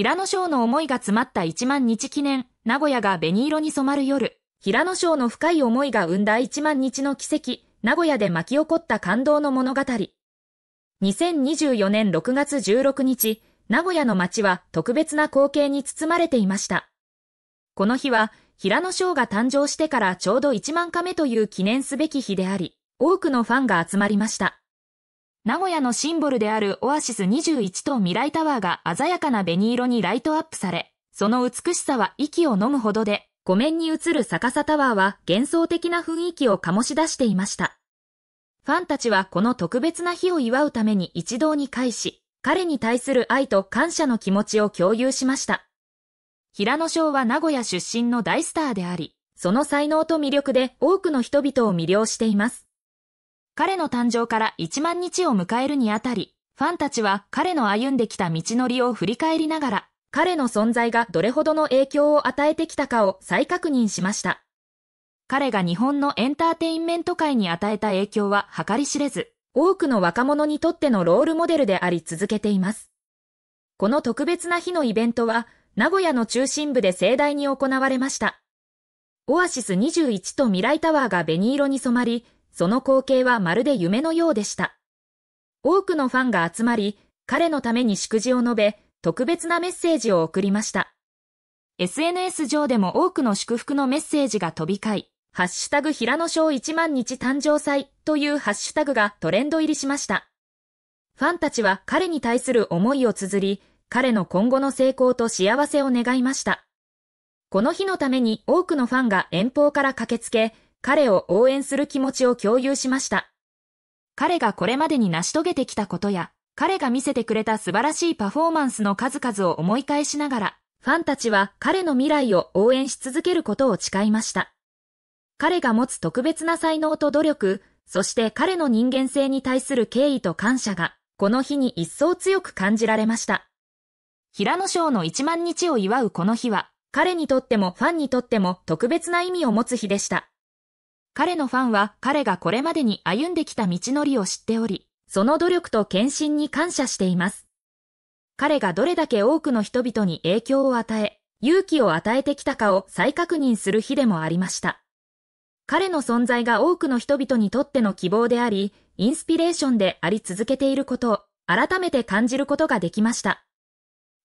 平野翔の思いが詰まった1万日記念、名古屋が紅色に染まる夜、平野翔の深い思いが生んだ1万日の奇跡、名古屋で巻き起こった感動の物語。2024年6月16日、名古屋の街は特別な光景に包まれていました。この日は、平野翔が誕生してからちょうど1万日目という記念すべき日であり、多くのファンが集まりました。名古屋のシンボルであるオアシス21と未来タワーが鮮やかな紅色にライトアップされ、その美しさは息を飲むほどで、湖面に映る逆さタワーは幻想的な雰囲気を醸し出していました。ファンたちはこの特別な日を祝うために一堂に会し、彼に対する愛と感謝の気持ちを共有しました。平野翔は名古屋出身の大スターであり、その才能と魅力で多くの人々を魅了しています。彼の誕生から1万日を迎えるにあたり、ファンたちは彼の歩んできた道のりを振り返りながら、彼の存在がどれほどの影響を与えてきたかを再確認しました。彼が日本のエンターテインメント界に与えた影響は計り知れず、多くの若者にとってのロールモデルであり続けています。この特別な日のイベントは、名古屋の中心部で盛大に行われました。オアシス21と未来タワーが紅色に染まり、その光景はまるで夢のようでした。多くのファンが集まり、彼のために祝辞を述べ、特別なメッセージを送りました。SNS 上でも多くの祝福のメッセージが飛び交い、ハッシュタグ平野翔1万日誕生祭というハッシュタグがトレンド入りしました。ファンたちは彼に対する思いを綴り、彼の今後の成功と幸せを願いました。この日のために多くのファンが遠方から駆けつけ、彼を応援する気持ちを共有しました。彼がこれまでに成し遂げてきたことや、彼が見せてくれた素晴らしいパフォーマンスの数々を思い返しながら、ファンたちは彼の未来を応援し続けることを誓いました。彼が持つ特別な才能と努力、そして彼の人間性に対する敬意と感謝が、この日に一層強く感じられました。平野翔の1万日を祝うこの日は、彼にとってもファンにとっても特別な意味を持つ日でした。彼のファンは彼がこれまでに歩んできた道のりを知っており、その努力と献身に感謝しています。彼がどれだけ多くの人々に影響を与え、勇気を与えてきたかを再確認する日でもありました。彼の存在が多くの人々にとっての希望であり、インスピレーションであり続けていることを改めて感じることができました。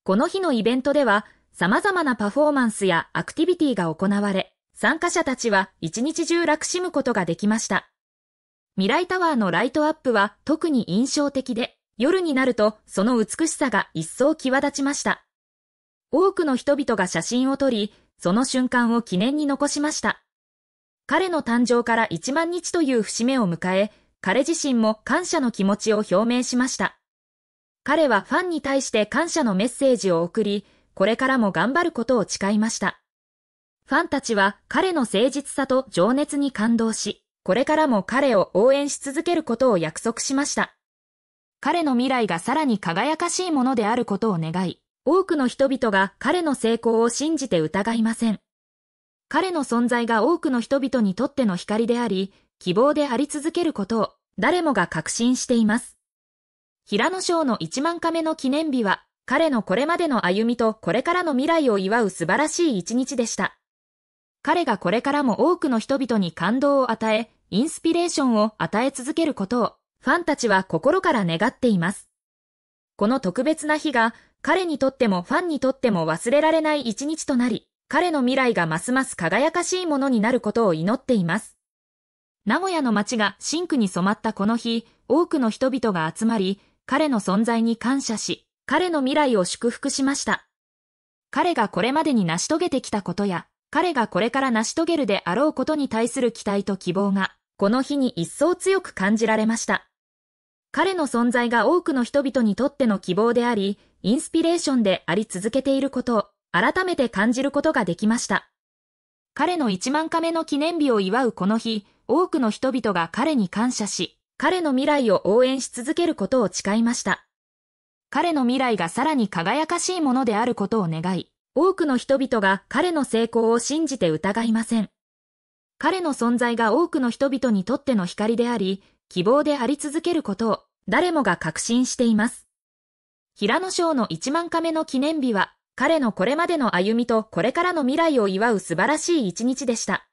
この日のイベントでは、様々なパフォーマンスやアクティビティが行われ、参加者たちは一日中楽しむことができました。未来タワーのライトアップは特に印象的で、夜になるとその美しさが一層際立ちました。多くの人々が写真を撮り、その瞬間を記念に残しました。彼の誕生から1万日という節目を迎え、彼自身も感謝の気持ちを表明しました。彼はファンに対して感謝のメッセージを送り、これからも頑張ることを誓いました。ファンたちは彼の誠実さと情熱に感動し、これからも彼を応援し続けることを約束しました。彼の未来がさらに輝かしいものであることを願い、多くの人々が彼の成功を信じて疑いません。彼の存在が多くの人々にとっての光であり、希望であり続けることを誰もが確信しています。平野翔の1万日目の記念日は、彼のこれまでの歩みとこれからの未来を祝う素晴らしい一日でした。彼がこれからも多くの人々に感動を与え、インスピレーションを与え続けることを、ファンたちは心から願っています。この特別な日が、彼にとってもファンにとっても忘れられない一日となり、彼の未来がますます輝かしいものになることを祈っています。名古屋の街が真紅に染まったこの日、多くの人々が集まり、彼の存在に感謝し、彼の未来を祝福しました。彼がこれまでに成し遂げてきたことや、彼がこれから成し遂げるであろうことに対する期待と希望が、この日に一層強く感じられました。彼の存在が多くの人々にとっての希望であり、インスピレーションであり続けていることを改めて感じることができました。彼の1万日目の記念日を祝うこの日、多くの人々が彼に感謝し、彼の未来を応援し続けることを誓いました。彼の未来がさらに輝かしいものであることを願い、多くの人々が彼の成功を信じて疑いません。彼の存在が多くの人々にとっての光であり、希望であり続けることを誰もが確信しています。平野翔の1万日目の記念日は、彼のこれまでの歩みとこれからの未来を祝う素晴らしい一日でした。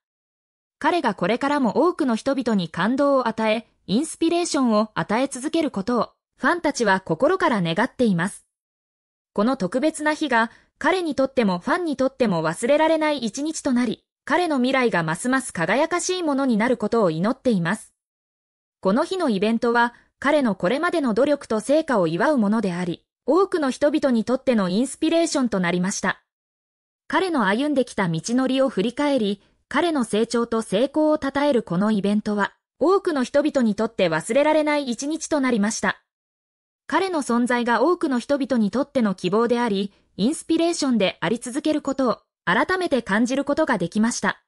彼がこれからも多くの人々に感動を与え、インスピレーションを与え続けることを、ファンたちは心から願っています。この特別な日が、彼にとってもファンにとっても忘れられない一日となり、彼の未来がますます輝かしいものになることを祈っています。この日のイベントは、彼のこれまでの努力と成果を祝うものであり、多くの人々にとってのインスピレーションとなりました。彼の歩んできた道のりを振り返り、彼の成長と成功を称えるこのイベントは、多くの人々にとって忘れられない一日となりました。彼の存在が多くの人々にとっての希望であり、インスピレーションであり続けることを改めて感じることができました。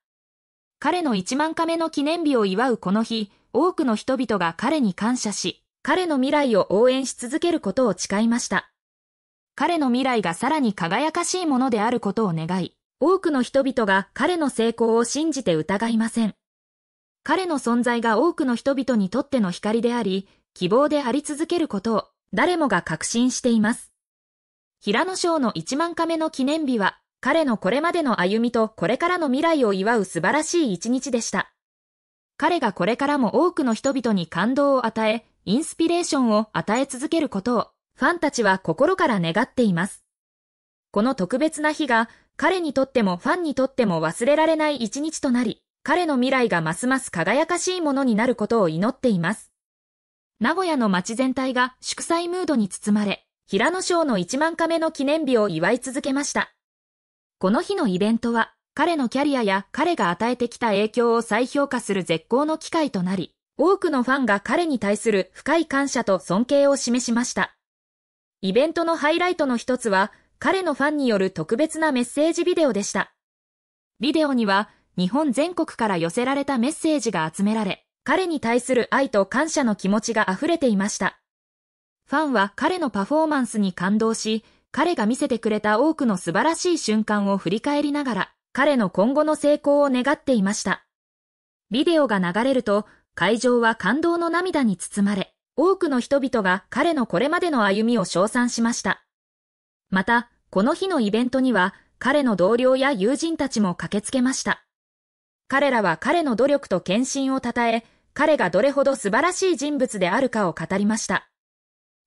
彼の1万日目の記念日を祝うこの日、多くの人々が彼に感謝し、彼の未来を応援し続けることを誓いました。彼の未来がさらに輝かしいものであることを願い、多くの人々が彼の成功を信じて疑いません。彼の存在が多くの人々にとっての光であり、希望であり続けることを誰もが確信しています。平野賞の1万日目の記念日は、彼のこれまでの歩みとこれからの未来を祝う素晴らしい一日でした。彼がこれからも多くの人々に感動を与え、インスピレーションを与え続けることを、ファンたちは心から願っています。この特別な日が彼にとってもファンにとっても忘れられない一日となり、彼の未来がますます輝かしいものになることを祈っています。名古屋の街全体が祝祭ムードに包まれ、平野賞の1万日目の記念日を祝い続けました。この日のイベントは、彼のキャリアや彼が与えてきた影響を再評価する絶好の機会となり、多くのファンが彼に対する深い感謝と尊敬を示しました。イベントのハイライトの一つは、彼のファンによる特別なメッセージビデオでした。ビデオには日本全国から寄せられたメッセージが集められ、彼に対する愛と感謝の気持ちが溢れていました。ファンは彼のパフォーマンスに感動し、彼が見せてくれた多くの素晴らしい瞬間を振り返りながら、彼の今後の成功を願っていました。ビデオが流れると、会場は感動の涙に包まれ、多くの人々が彼のこれまでの歩みを称賛しました。また、この日のイベントには、彼の同僚や友人たちも駆けつけました。彼らは彼の努力と献身を称え、彼がどれほど素晴らしい人物であるかを語りました。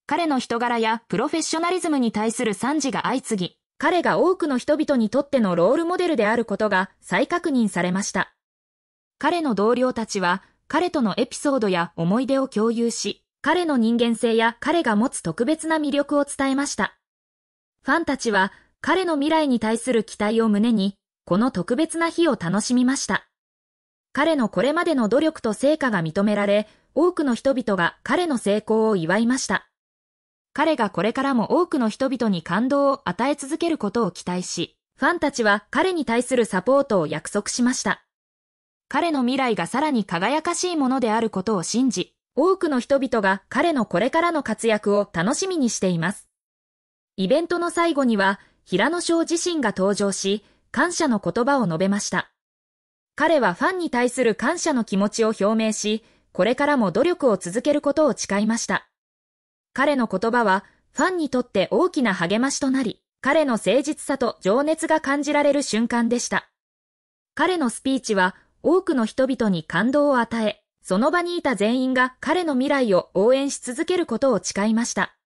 彼の人柄やプロフェッショナリズムに対する賛辞が相次ぎ、彼が多くの人々にとってのロールモデルであることが再確認されました。彼の同僚たちは、彼とのエピソードや思い出を共有し、彼の人間性や彼が持つ特別な魅力を伝えました。ファンたちは彼の未来に対する期待を胸に、この特別な日を楽しみました。彼のこれまでの努力と成果が認められ、多くの人々が彼の成功を祝いました。彼がこれからも多くの人々に感動を与え続けることを期待し、ファンたちは彼に対するサポートを約束しました。彼の未来がさらに輝かしいものであることを信じ、多くの人々が彼のこれからの活躍を楽しみにしています。イベントの最後には、平野翔自身が登場し、感謝の言葉を述べました。彼はファンに対する感謝の気持ちを表明し、これからも努力を続けることを誓いました。彼の言葉は、ファンにとって大きな励ましとなり、彼の誠実さと情熱が感じられる瞬間でした。彼のスピーチは、多くの人々に感動を与え、その場にいた全員が彼の未来を応援し続けることを誓いました。